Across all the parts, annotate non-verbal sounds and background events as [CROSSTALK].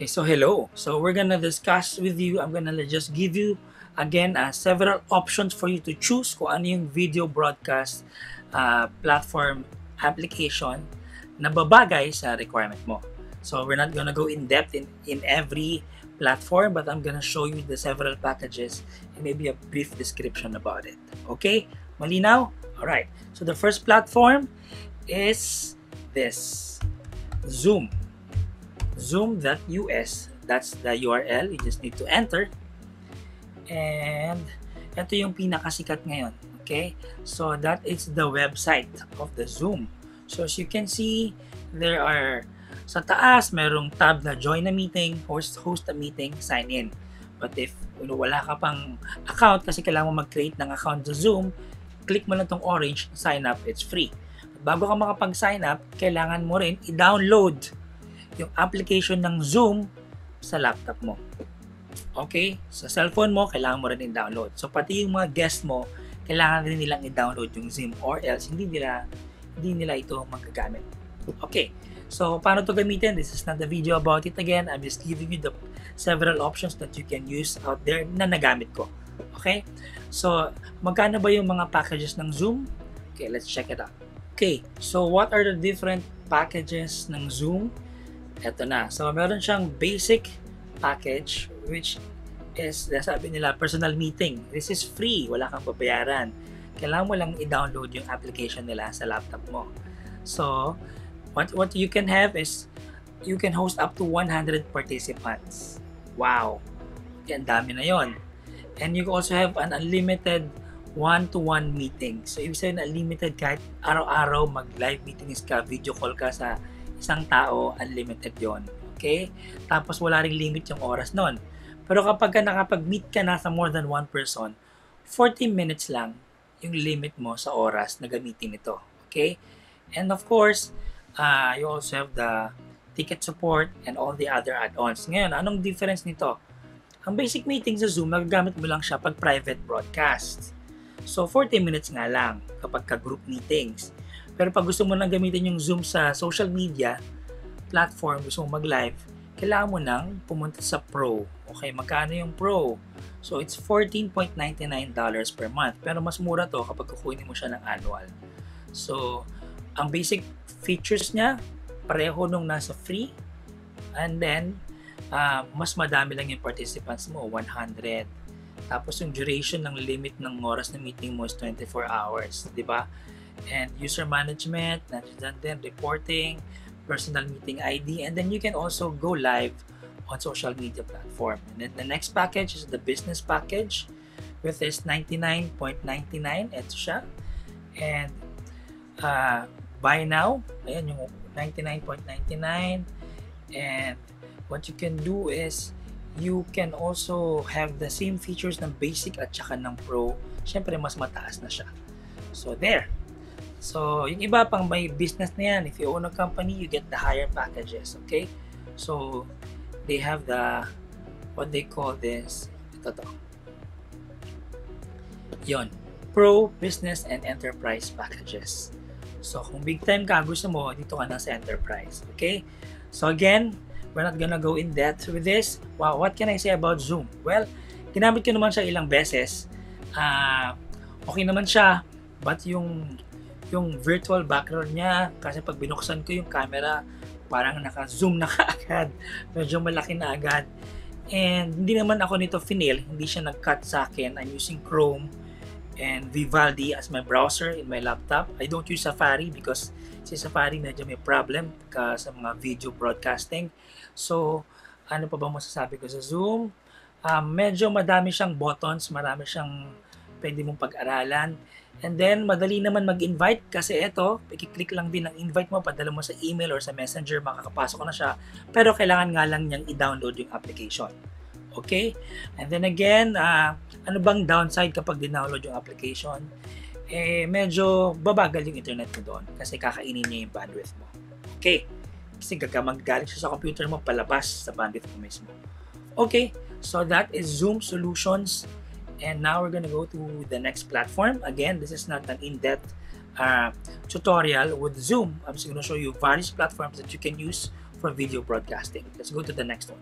Okay, so hello. So we're gonna discuss with you, I'm gonna just give you again uh, several options for you to choose kung ano yung video broadcast uh, platform application na babagay sa requirement mo. So we're not gonna go in depth in, in every platform, but I'm gonna show you the several packages and maybe a brief description about it. Okay? Malinaw? Alright. So the first platform is this. Zoom. Zoom.us. That's the URL. You just need to enter. And ito yung pinakasikat ngayon. Okay? So that is the website of the Zoom. So as you can see, there are sa taas, merong tab na join a meeting, host, host a meeting, sign in. But if you know, wala ka pang account kasi kailangan mo mag-create ng account sa Zoom, click mo lang tong orange, sign up, it's free. Bago ka makapag-sign up, kailangan mo rin i-download yung application ng Zoom sa laptop mo. Okay? Sa cellphone mo, kailangan mo rin i-download. So, pati yung mga guest mo, kailangan rin nilang i-download yung Zoom or else hindi nila hindi nila ito magagamit. Okay. So, paano to gamitin? This is not the video about it again. I'm just giving you the several options that you can use out there na nagamit ko. Okay? So, magkano ba yung mga packages ng Zoom? Okay, let's check it out. Okay, so what are the different packages ng Zoom? Ito na. So, meron siyang basic package which is, sabi nila, personal meeting. This is free. Wala kang pabayaran. Kailangan mo lang i-download yung application nila sa laptop mo. So, what what you can have is you can host up to 100 participants. Wow. Ang dami na yon. And you also have an unlimited one-to-one meeting. So, ibig sabihin unlimited kahit araw-araw mag-live meetings ka, video call ka sa isang tao, unlimited yon. Okay? Tapos wala ring limit yung oras nun. Pero kapag ka nakapag-meet ka na sa more than one person, 40 minutes lang yung limit mo sa oras na gamitin ito. Okay? And of course, uh, you also have the ticket support and all the other add-ons. Ngayon, anong difference nito? Ang basic meeting sa Zoom, magagamit mo lang siya pag private broadcast. So, 40 minutes nga lang kapag ka-group meetings. Pero pag gusto mo nang gamitin yung Zoom sa social media platform, gusto mo mag-live, kailangan mo nang pumunta sa Pro. Okay, magkano yung Pro? So, it's $14.99 per month. Pero mas mura to kapag kukunin mo siya ng annual. So, ang basic features niya, pareho nung nasa free. And then, uh, mas madami lang yung participants mo, 100. Tapos yung duration ng limit ng oras na meeting mo is 24 hours, di ba? And user management, nandiyan din, reporting, personal meeting ID, and then you can also go live on social media platform. And then the next package is the business package with this 99.99. Ito siya. And uh, buy now, ayan yung 99.99 and what you can do is you can also have the same features ng basic at saka ng pro syempre mas mataas na siya so there so yung iba pang may business na yan if you own a company you get the higher packages okay so they have the what they call this ito to yon pro business and enterprise packages So, kung big time ka, gusto mo, dito ka na sa enterprise. Okay? So, again, we're not gonna go in depth with this. Wow, what can I say about Zoom? Well, ginamit ko naman siya ilang beses. Uh, okay naman siya, but yung yung virtual background niya, kasi pag binuksan ko yung camera, parang naka-zoom na [LAUGHS] kaagad. Medyo malaki na agad. And hindi naman ako nito finil, hindi siya nag-cut sa akin. I'm using Chrome and Vivaldi as my browser in my laptop. I don't use Safari because si Safari medyo may problem ka sa mga video broadcasting. So, ano pa ba masasabi ko sa Zoom? Um, medyo madami siyang buttons, marami siyang pwede mong pag-aralan. And then, madali naman mag-invite kasi ito, i-click lang din ang invite mo, padala mo sa email or sa messenger, makakapasok na siya. Pero kailangan nga lang niyang i-download yung application. Okay? And then again, uh, ano bang downside kapag dinownload yung application? Eh, medyo babagal yung internet mo doon kasi kakainin niya yung bandwidth mo. Okay? Kasi gagamagaling siya sa computer mo palabas sa bandwidth mo mismo. Okay, so that is Zoom Solutions. And now we're gonna go to the next platform. Again, this is not an in-depth uh, tutorial with Zoom. I'm just gonna show you various platforms that you can use for video broadcasting. Let's go to the next one.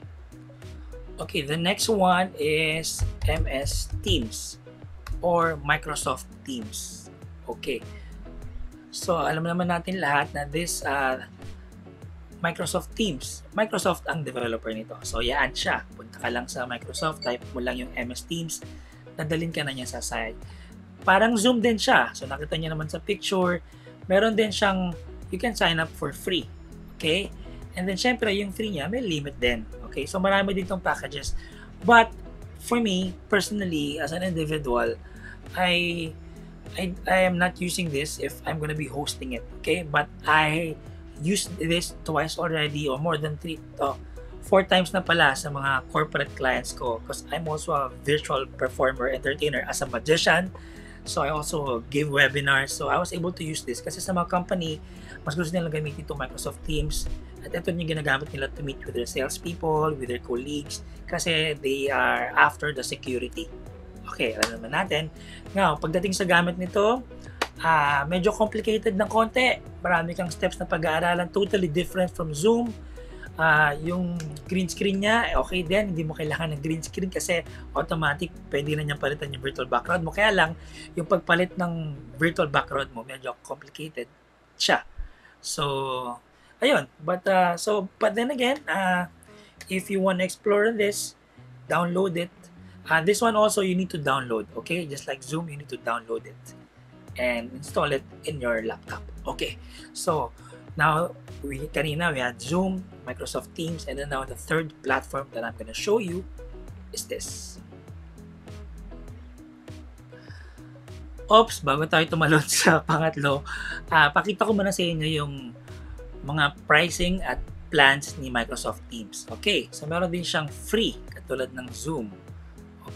Okay, the next one is MS Teams or Microsoft Teams. Okay. So, alam naman natin lahat na this uh, Microsoft Teams. Microsoft ang developer nito. So, yaan siya. Punta ka lang sa Microsoft, type mo lang yung MS Teams, dadalhin ka na niya sa site. Parang Zoom din siya. So, nakita niyo naman sa picture, meron din siyang, you can sign up for free. Okay? And then, syempre, yung free niya, may limit din. Okay? So, marami din tong packages. But, for me, personally, as an individual, I I, I am not using this if I'm gonna be hosting it. Okay? But I used this twice already or more than three, uh, four times na pala sa mga corporate clients ko because I'm also a virtual performer, entertainer as a magician. So I also give webinars. So I was able to use this kasi sa mga company, mas gusto nilang gamitin itong Microsoft Teams. At ito yung ginagamit nila to meet with their salespeople, with their colleagues, kasi they are after the security. Okay, alam naman natin. Now, pagdating sa gamit nito, uh, medyo complicated ng konti. Marami kang steps na pag-aaralan, totally different from Zoom. Uh, yung green screen niya, okay din, hindi mo kailangan ng green screen kasi automatic, pwede na niyang palitan yung virtual background mo. Kaya lang, yung pagpalit ng virtual background mo, medyo complicated siya. So, ayun. But, uh, so, but then again, uh, if you want to explore this, download it. Uh, this one also, you need to download, okay? Just like Zoom, you need to download it and install it in your laptop. Okay, so now we kanina we had Zoom, Microsoft Teams, and then now the third platform that I'm gonna show you is this. Oops, bago tayo tumalon [LAUGHS] sa pangatlo, uh, pakita ko muna sa inyo yung mga pricing at plans ni Microsoft Teams. Okay, so meron din siyang free, katulad ng Zoom.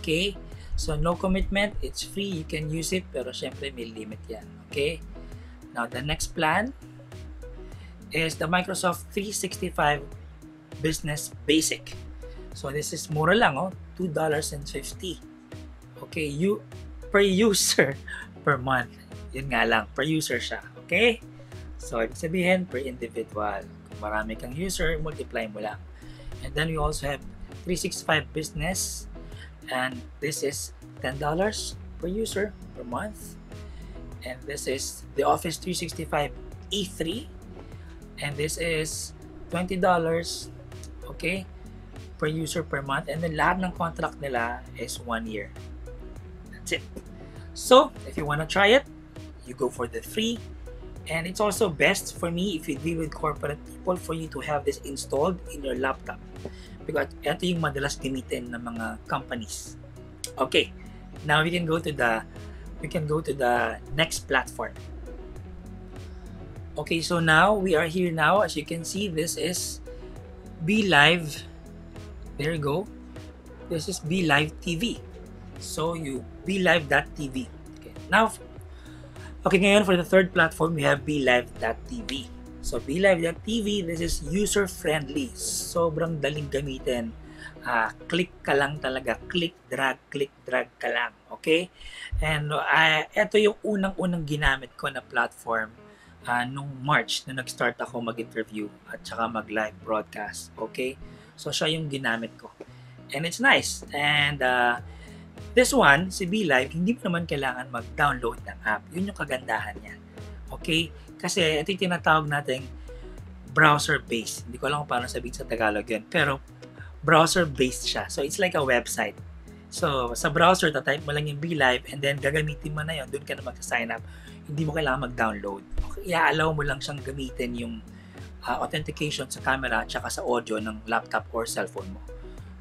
Okay, So, no commitment. It's free. You can use it. Pero, syempre, may limit yan. Okay? Now, the next plan is the Microsoft 365 Business Basic. So, this is mura lang, oh. $2.50. Okay? You, per user [LAUGHS] per month. Yun nga lang. Per user siya. Okay? So, ibig sabihin, per individual. Kung marami kang user, multiply mo lang. And then, we also have 365 Business and this is $10 per user per month and this is the Office 365 E3 and this is $20 okay per user per month. And then lahat ng contract nila is one year. That's it. So if you want to try it you go for the free. And it's also best for me if you deal with corporate people for you to have this installed in your laptop. Because ito yung madalas gamitin ng mga companies. Okay, now we can go to the we can go to the next platform. Okay, so now we are here now. As you can see, this is Be Live. There you go. This is Be Live TV. So you Be Live.tv. Okay. Now, okay, ngayon for the third platform, we have Be Live.tv. So, BeLive.tv, this is user-friendly. Sobrang daling gamitin. Uh, click ka lang talaga. Click, drag, click, drag ka lang. Okay? And uh, ito yung unang-unang ginamit ko na platform uh, nung March na nag-start ako mag-interview at saka mag-live broadcast. Okay? So, siya yung ginamit ko. And it's nice. And uh, this one, si BeLive, hindi mo naman kailangan mag-download ng app. Yun yung kagandahan niya. Okay? Kasi ito yung tinatawag nating browser-based. Hindi ko alam kung paano sabihin sa Tagalog yun. Pero browser-based siya. So, it's like a website. So, sa browser, tatype mo lang yung BeLive and then gagamitin mo na yun. Doon ka na mag-sign up. Hindi mo kailangan mag-download. I-allow mo lang siyang gamitin yung uh, authentication sa camera at saka sa audio ng laptop or cellphone mo.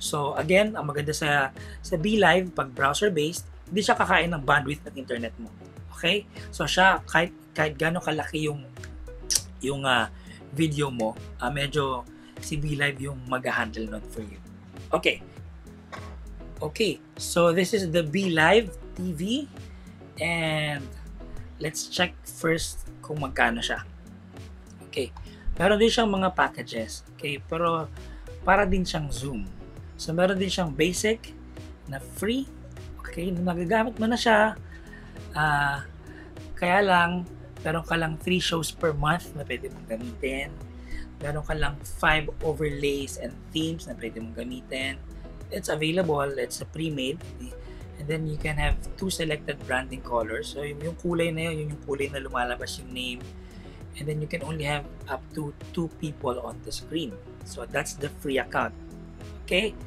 So, again, ang maganda sa, sa BeLive, pag browser-based, hindi siya kakain ng bandwidth ng internet mo. Okay? So, siya, kahit kahit gaano kalaki yung yung uh, video mo, uh, medyo si Live yung mag-handle nun for you. Okay. Okay. So, this is the Be Live TV. And let's check first kung magkano siya. Okay. Meron din siyang mga packages. Okay. Pero para din siyang Zoom. So, meron din siyang basic na free. Okay. Nagagamit mo na siya. Uh, kaya lang, meron ka lang 3 shows per month na pwede mong gamitin. meron ka lang 5 overlays and themes na pwede mong gamitin. It's available, it's a pre-made. And then you can have two selected branding colors. So yung, yung kulay na yun, yun yung kulay na lumalabas yung name. And then you can only have up to two people on the screen. So that's the free account. Okay?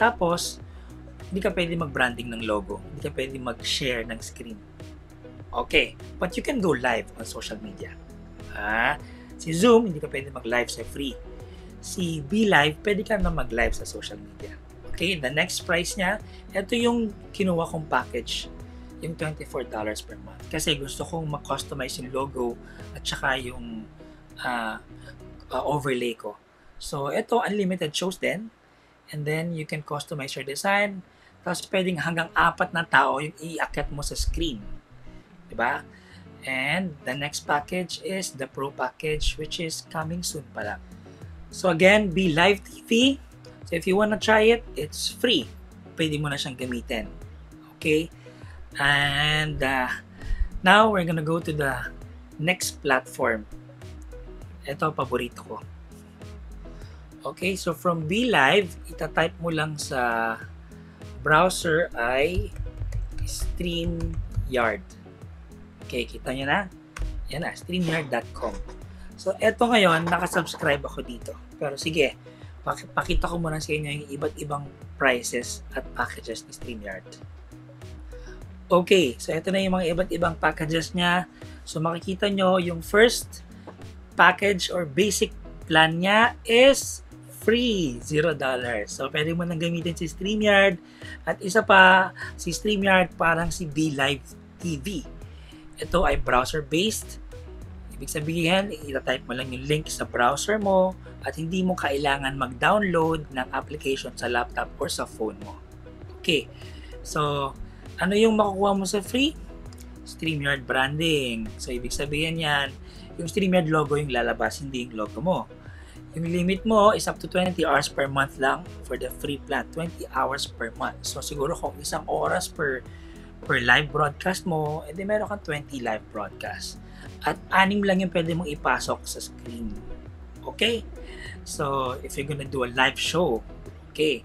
Tapos, hindi ka pwede mag-branding ng logo. Hindi ka pwede mag-share ng screen. Okay. But you can go live on social media. Ah, si Zoom, hindi ka pwede mag-live sa free. Si BeLive, pwede ka na mag-live sa social media. Okay, the next price niya, ito yung kinuha kong package, yung $24 per month. Kasi gusto kong ma-customize yung logo at saka yung uh, uh, overlay ko. So, ito, unlimited shows din. And then, you can customize your design. Tapos, pwedeng hanggang apat na tao yung iakyat mo sa screen. Diba? And the next package is the Pro package which is coming soon pala. So again, be live TV So if you wanna try it, it's free. Pwede mo na siyang gamitin. Okay? And uh, now we're gonna go to the next platform. Ito, paborito ko. Okay, so from BeLive, itatype mo lang sa browser ay StreamYard. Okay, kita nyo na? Yan na, StreamYard.com. So, eto ngayon, nakasubscribe ako dito. Pero sige, pakita ko muna sa inyo yung iba't ibang prices at packages ni StreamYard. Okay, so ito na yung mga iba't ibang packages niya. So makikita nyo, yung first package or basic plan niya is free, $0. So pwede mo nang gamitin si StreamYard. At isa pa, si StreamYard parang si BeLive TV. Ito ay browser-based. Ibig sabihin, itatype mo lang yung link sa browser mo at hindi mo kailangan mag-download ng application sa laptop or sa phone mo. Okay. So, ano yung makukuha mo sa free? StreamYard branding. So, ibig sabihin yan, yung StreamYard logo yung lalabas, hindi yung logo mo. Yung limit mo is up to 20 hours per month lang for the free plan. 20 hours per month. So, siguro kung isang oras per per live broadcast mo, edi meron kang 20 live broadcast. At anim lang yung pwede mong ipasok sa screen. Okay? So, if you're gonna do a live show, okay.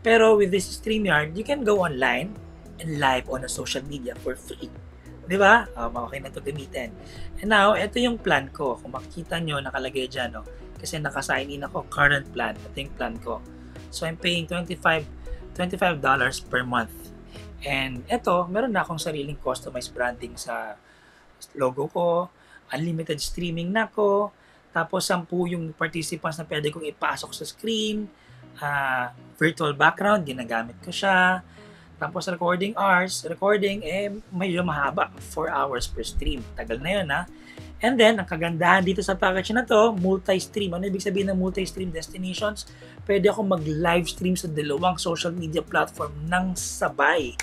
Pero with this StreamYard, you can go online and live on a social media for free. Di ba? Um, okay na ito gamitin. And now, ito yung plan ko. Kung makikita nyo, nakalagay dyan, no? kasi nakasign in ako, current plan. Ito yung plan ko. So, I'm paying 25 $25 per month. And ito, meron na akong sariling customized branding sa logo ko, unlimited streaming na ko, tapos, sampu yung participants na pwede kong ipasok sa screen. Uh, virtual background, ginagamit ko siya. Tapos, recording hours. Recording, eh, medyo mahaba. 4 hours per stream. Tagal na yun, ha? And then, ang kagandahan dito sa package na to, multi-stream. Ano ibig sabihin ng multi-stream destinations? Pwede ako mag-live stream sa dalawang social media platform ng sabay.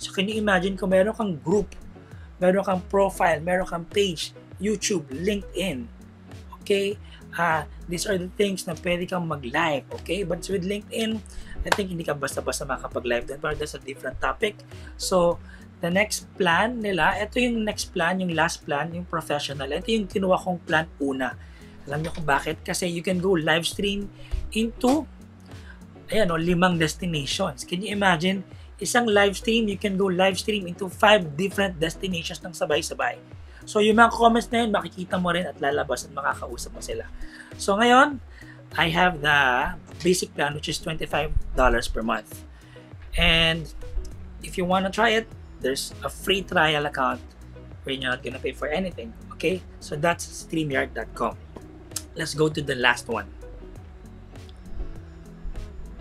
So, can you imagine kung meron kang group, meron kang profile, meron kang page, YouTube, LinkedIn, Okay? Uh, these are the things na pwede kang mag-live. Okay? But with LinkedIn, I think hindi ka basta-basta makapag-live doon. Pero that's a different topic. So, the next plan nila, ito yung next plan, yung last plan, yung professional. Ito yung kinuha kong plan una. Alam niyo kung bakit? Kasi you can go live stream into ayan o, limang destinations. Can you imagine? Isang live stream, you can go live stream into five different destinations ng sabay-sabay. So, yung mga comments na yun, makikita mo rin at lalabas at makakausap mo sila. So, ngayon, I have the basic plan which is $25 per month. And if you want to try it, there's a free trial account where you're not gonna pay for anything. Okay? So that's StreamYard.com. Let's go to the last one.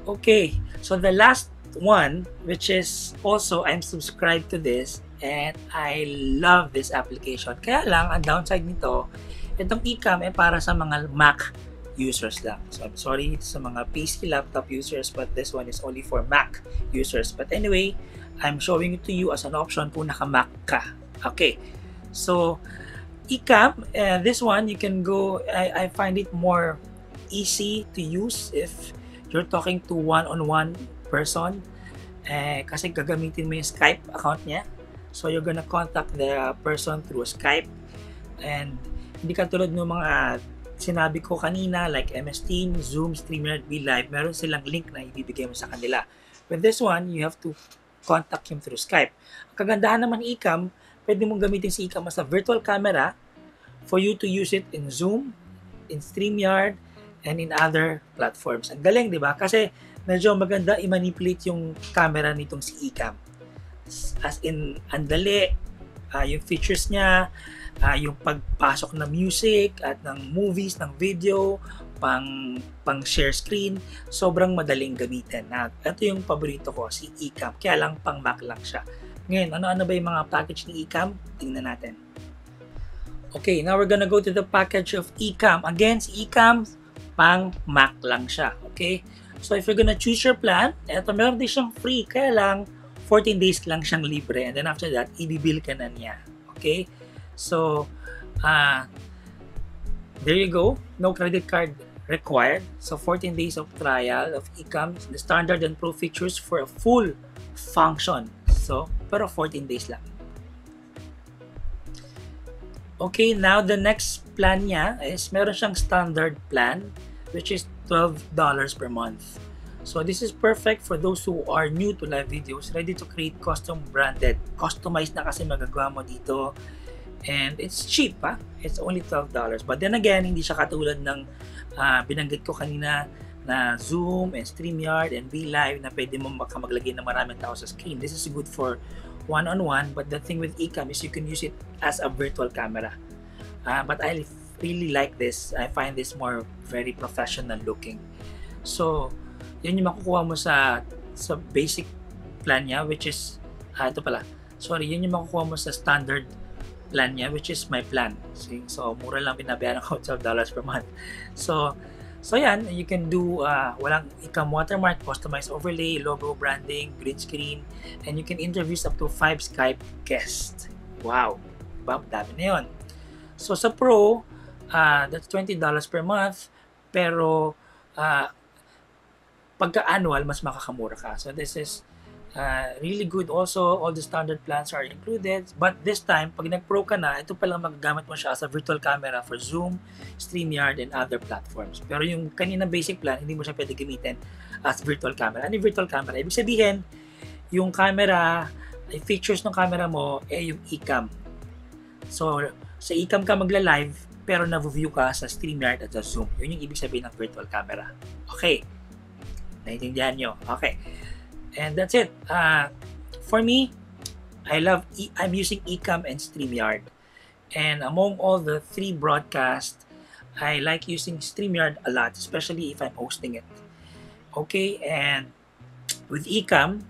Okay, so the last one, which is also I'm subscribed to this, and I love this application. Kaya lang, ang downside nito, itong eCam ay para sa mga Mac users lang. So I'm sorry sa mga PC laptop users but this one is only for Mac users. But anyway, I'm showing it to you as an option kung naka-Mac ka. Okay. So, eCam, uh, this one you can go, I, I find it more easy to use if you're talking to one-on-one person. Eh, kasi gagamitin mo yung Skype account niya So you're gonna contact the person through Skype and hindi ka tulad ng mga sinabi ko kanina, like MS Team, Zoom, StreamYard, Be Live, meron silang link na ibibigay mo sa kanila. With this one, you have to contact him through Skype. Ang kagandahan naman ni Ecam, pwede mong gamitin si Ecam as a virtual camera for you to use it in Zoom, in StreamYard, and in other platforms. Ang galing, di ba? Kasi medyo maganda i-manipulate yung camera nitong si Ecam. As in, andali, uh, yung features niya, uh, yung pagpasok ng music at ng movies, ng video, pang pang share screen, sobrang madaling gamitin. Na ito yung paborito ko, si Ecamm. Kaya lang pang Mac lang siya. Ngayon, ano-ano ba yung mga package ni Ecamm? Tingnan natin. Okay, now we're gonna go to the package of Ecamm. Again, si Ecamm, pang Mac lang siya. Okay? So, if you're gonna choose your plan, eto, meron din siyang free. Kaya lang, 14 days lang siyang libre. And then after that, ibibill ka na niya. Okay? So, uh, there you go. No credit card required. So, 14 days of trial of Ecam, the standard and pro features for a full function. So, pero 14 days lang. Okay, now the next plan niya is meron siyang standard plan which is $12 per month. So this is perfect for those who are new to live videos, ready to create custom branded. Customized na kasi magagawa mo dito. And it's cheap ha. It's only $12. But then again, hindi siya katulad ng uh, binanggit ko kanina na Zoom and StreamYard and VLive na pwede mo maglagay ng maraming tao sa screen. This is good for one-on-one but the thing with Ecam is you can use it as a virtual camera. Uh, but I really like this. I find this more very professional looking. So, yun yung makukuha mo sa sa basic plan niya which is ah, ito pala sorry yun yung makukuha mo sa standard plan niya which is my plan See? so mura lang binabayaran ko [LAUGHS] $12 per month so so yan you can do uh, walang ikam watermark customized overlay logo branding green screen and you can interview up to 5 Skype guests wow diba dami na yun so sa pro uh, that's $20 per month pero uh, pagka-annual, mas makakamura ka. So this is uh, really good also. All the standard plans are included. But this time, pag nag-pro ka na, ito palang magagamit mo siya as a virtual camera for Zoom, StreamYard, and other platforms. Pero yung kanina basic plan, hindi mo siya pwede gamitin as virtual camera. Ano yung virtual camera? Ibig sabihin, yung camera, yung features ng camera mo, eh yung eCam. So, sa eCam ka magla-live, pero na-view ka sa StreamYard at sa Zoom. Yun yung ibig sabihin ng virtual camera. Okay. Naintindihan nyo? Okay. And that's it. Uh, for me, I love, e- I'm using Ecam and StreamYard. And among all the three broadcasts, I like using StreamYard a lot, especially if I'm hosting it. Okay, and with Ecam,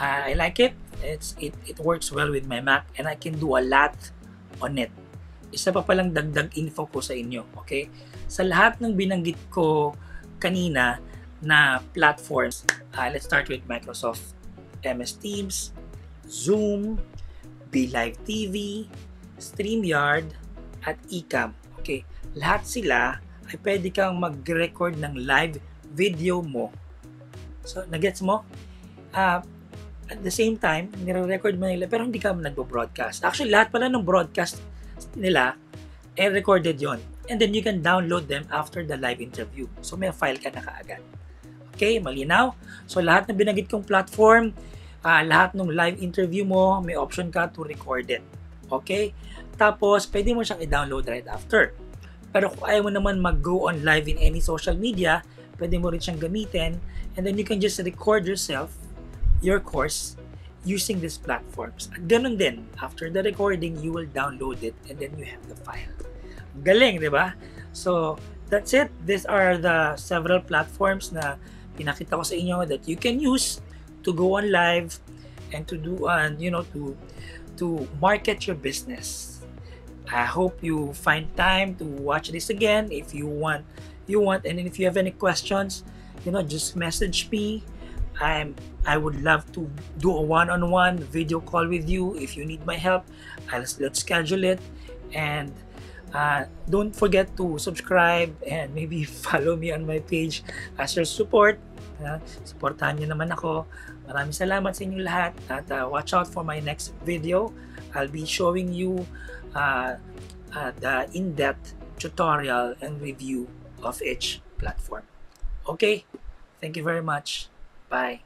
uh, I like it. It's it, it works well with my Mac and I can do a lot on it. Isa pa palang dagdag info ko sa inyo, okay? Sa lahat ng binanggit ko kanina, na platforms. Uh, let's start with Microsoft MS Teams, Zoom, Be TV, StreamYard, at Ecam. Okay, lahat sila ay pwede kang mag-record ng live video mo. So, nagets mo? Uh, at the same time, nire-record mo nila pero hindi ka nagbo-broadcast. Actually, lahat pala ng broadcast nila ay recorded yon And then you can download them after the live interview. So, may file ka na kaagad. Okay, malinaw? So lahat ng binanggit kong platform, uh, lahat ng live interview mo, may option ka to record it. Okay? Tapos, pwede mo siyang i-download right after. Pero kung ayaw mo naman mag-go on live in any social media, pwede mo rin siyang gamitin and then you can just record yourself, your course, using these platforms. At ganun din, after the recording, you will download it and then you have the file. Galing, di ba? So, that's it. These are the several platforms na pinakita ko sa inyo that you can use to go on live and to do and uh, you know to to market your business. I hope you find time to watch this again if you want you want and if you have any questions, you know, just message me. I'm I would love to do a one-on-one video call with you if you need my help. I'll let's schedule it and uh, don't forget to subscribe and maybe [LAUGHS] follow me on my page as your support. Uh, supportahan nyo naman ako. Maraming salamat sa inyong lahat at uh, watch out for my next video. I'll be showing you uh, uh, the in-depth tutorial and review of each platform. Okay, thank you very much. Bye.